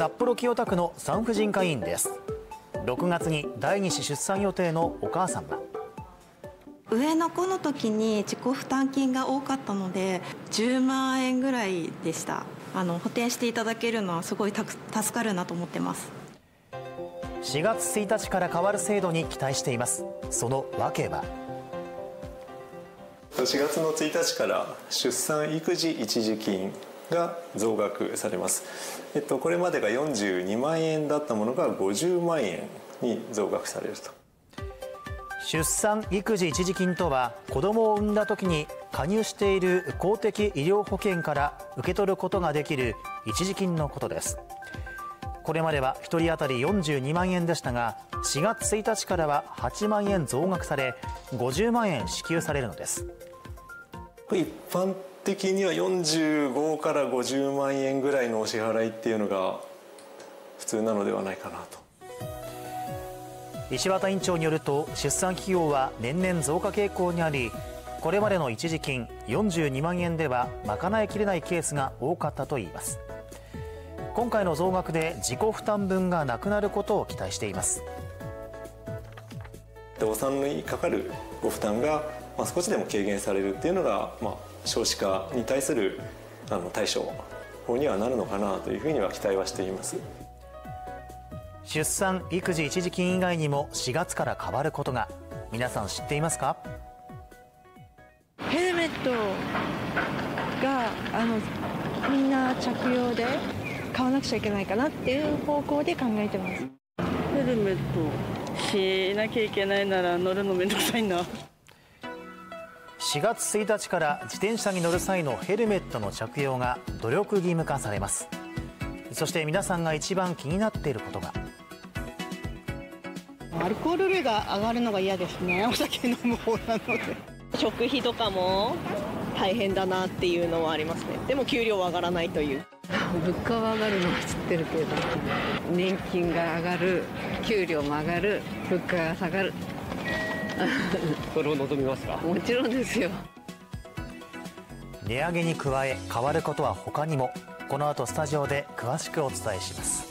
札幌清田区の産婦人科医院です。6月に第二子出産予定のお母さんは上の子の時に自己負担金が多かったので10万円ぐらいでした。あの補填していただけるのはすごい助かるなと思ってます。4月1日から変わる制度に期待しています。その訳は？4月の1日から出産育児一時金が増額されます、えっと、これまでが42万円だったものが50万円に増額されると。出産育児一時金とは子どもを産んだ時に加入している公的医療保険から受け取ることができる一時金のことです。これまでは1人当たり42万円でしたが4月1日からは8万円増額され50万円支給されるのです。一般的には45から50万円ぐらいのお支払いっていうのが普通なのではないかなと。石渡院長によると出産費用は年々増加傾向にありこれまでの一時金42万円では賄いきれないケースが多かったといいます。今回の増額で自己負担分がなくなることを期待しています。お産にかかるご負担が、まあ、少しでも軽減されるっていうのが、まあ、少子化に対するあの対処法にはなるのかなというふうには期待はしています。出産育児一時金以外にも4月から変わることが皆さん知っていますか？ヘルメットがあのみんな着用で買わなくちゃいけないかなっていう方向で考えてます。ヘルメットしなきゃいけないなら乗るのめんどくさいな4月1日から自転車に乗る際のヘルメットの着用が努力義務化されます。そして皆さんが一番気になっていることが。アルコール類が上がるのが嫌ですね。お酒飲む方なので。食費とかも大変だなっていうのはありますね。でも給料は上がらないという。物価は上がるのは知ってるけど年金が上がる給料も上がる物価が下がる それを望みますか？もちろんですよ。値上げに加え変わることは他にも。この後スタジオで詳しくお伝えします